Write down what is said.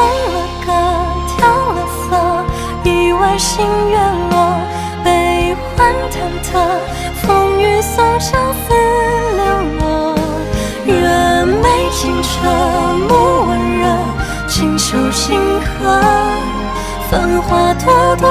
空了歌，调了色，一弯新月落，悲欢忐忑，风雨送相思流落。月眉清澈，目温热，清秋星河，繁花朵朵。